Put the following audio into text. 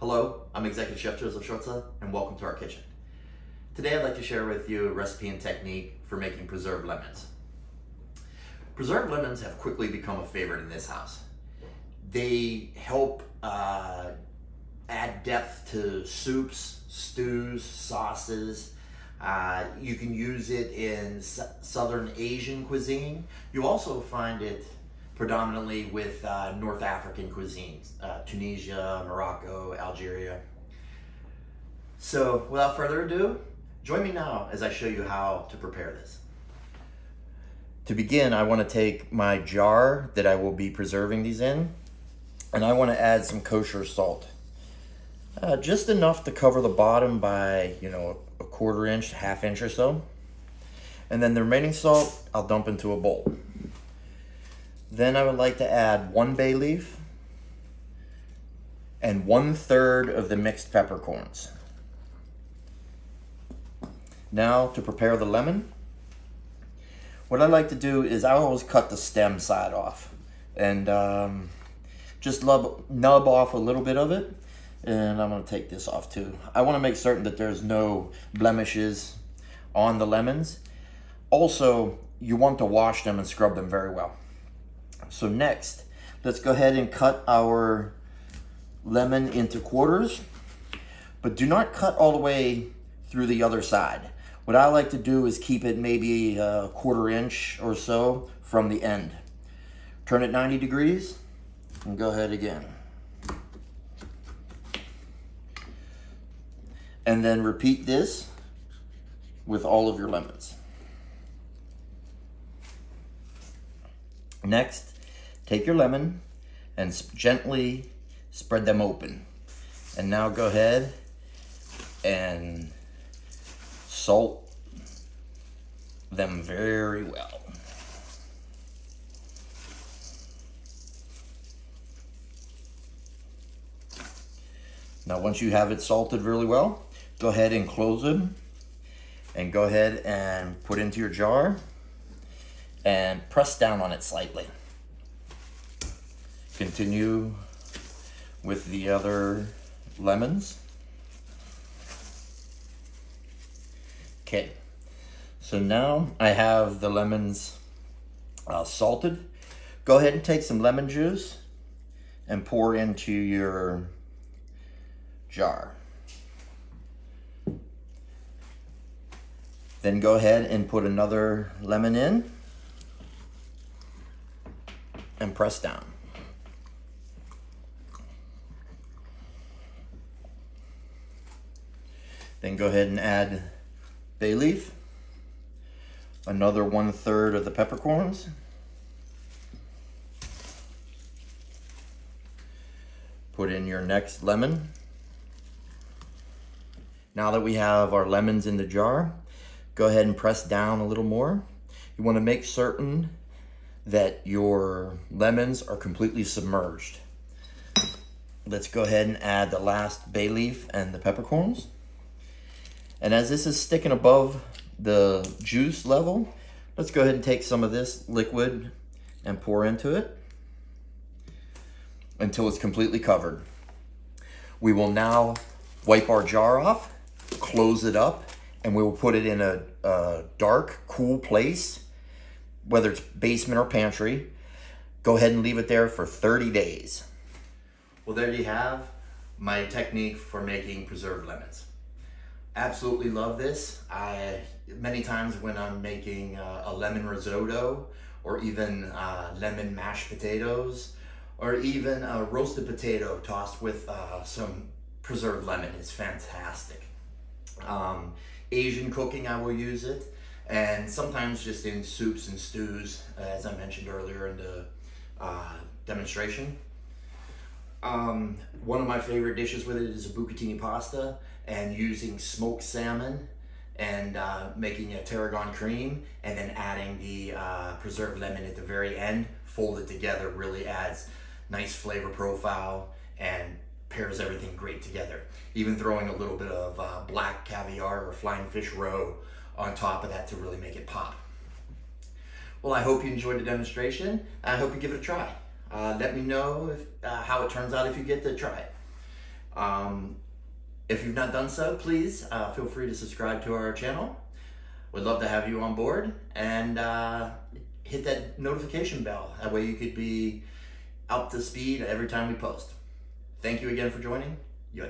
Hello, I'm Executive Chef Joseph Shutsa, and welcome to our kitchen. Today I'd like to share with you a recipe and technique for making preserved lemons. Preserved lemons have quickly become a favorite in this house. They help uh, add depth to soups, stews, sauces. Uh, you can use it in Southern Asian cuisine. You also find it predominantly with uh, North African cuisines, uh, Tunisia, Morocco, Algeria. So without further ado, join me now as I show you how to prepare this. To begin, I want to take my jar that I will be preserving these in, and I want to add some kosher salt. Uh, just enough to cover the bottom by, you know, a quarter inch, half inch or so. And then the remaining salt, I'll dump into a bowl. Then I would like to add one bay leaf and one third of the mixed peppercorns. Now to prepare the lemon, what I like to do is I always cut the stem side off and um, just lub, nub off a little bit of it. And I'm gonna take this off too. I wanna make certain that there's no blemishes on the lemons. Also, you want to wash them and scrub them very well. So next, let's go ahead and cut our lemon into quarters, but do not cut all the way through the other side. What I like to do is keep it maybe a quarter inch or so from the end. Turn it 90 degrees and go ahead again. And then repeat this with all of your lemons. Next, take your lemon and gently spread them open. And now go ahead and salt them very well. Now once you have it salted really well, go ahead and close them and go ahead and put into your jar and press down on it slightly. Continue with the other lemons. Okay, so now I have the lemons uh, salted. Go ahead and take some lemon juice and pour into your jar. Then go ahead and put another lemon in and press down. Then go ahead and add bay leaf, another one third of the peppercorns, put in your next lemon. Now that we have our lemons in the jar, go ahead and press down a little more. You want to make certain that your lemons are completely submerged. Let's go ahead and add the last bay leaf and the peppercorns. And as this is sticking above the juice level, let's go ahead and take some of this liquid and pour into it until it's completely covered. We will now wipe our jar off, close it up, and we will put it in a, a dark, cool place whether it's basement or pantry. Go ahead and leave it there for 30 days. Well, there you have my technique for making preserved lemons. Absolutely love this. I Many times when I'm making uh, a lemon risotto or even uh, lemon mashed potatoes or even a roasted potato tossed with uh, some preserved lemon is fantastic. Um, Asian cooking, I will use it and sometimes just in soups and stews, as I mentioned earlier in the uh, demonstration. Um, one of my favorite dishes with it is a bucatini pasta and using smoked salmon and uh, making a tarragon cream and then adding the uh, preserved lemon at the very end, fold it together, really adds nice flavor profile and pairs everything great together. Even throwing a little bit of uh, black caviar or flying fish roe on top of that to really make it pop. Well, I hope you enjoyed the demonstration. I hope you give it a try. Uh, let me know if, uh, how it turns out if you get to try it. Um, if you've not done so, please uh, feel free to subscribe to our channel. We'd love to have you on board and uh, hit that notification bell. That way you could be up to speed every time we post. Thank you again for joining. You